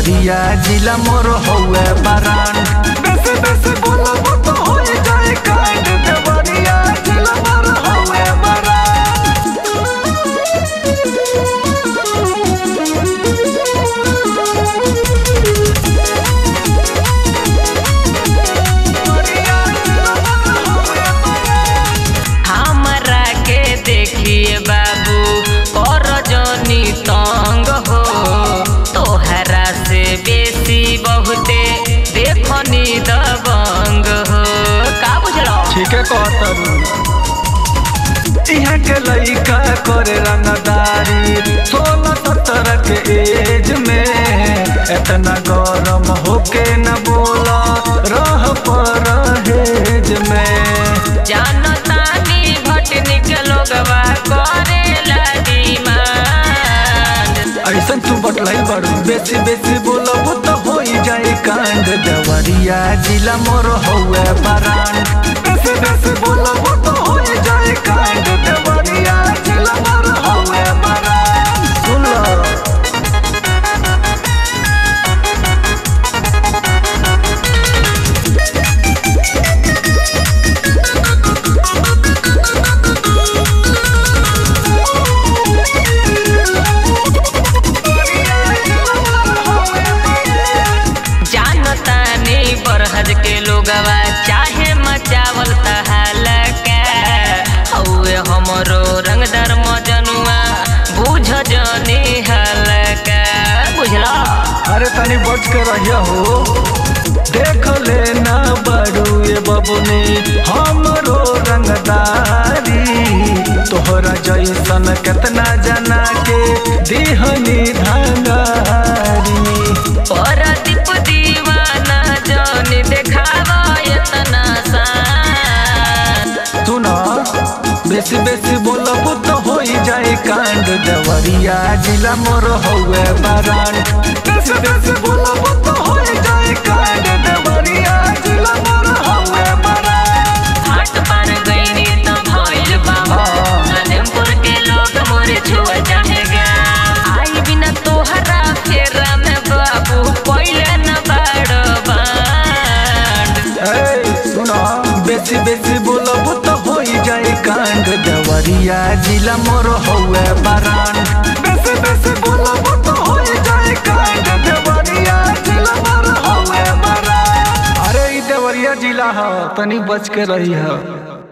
देवरिया जिला मोर हौए बरान। इहाँ के लइका करे रंगदारी। सोलह सत्रह के एज में इतना गरम होके न बोला रह परहेज में। जानतानी भटनी के लोगवा करेला डिमांड ऐसन तू बटलाई बड़ू बेसी बेसी बोलब तो हो जाए कांड। देवरिया जिला मोर बरान बेसी बोला बोलब तो हो जाए कांड। अरे तनी बच के रहिया हो। देख लेना बड़ू ये बबुनी हमरो रंगदारी। तोहरा जैसन केतना जना के दिहनी धांगारी परदीप दीवाना जनी देखावा इतना सान सुना बेसी बेसी देवरिया जिला मोर हौवे बरान। देसे देसे बोला तो हो जाए देवरिया जिला मोर हुए बरान। बेसे बेसे बोला वो तो हो जाए कांड। देवरिया जिला मोर हुए बरान। अरे देवरिया जिला ह तनी बच के रही है।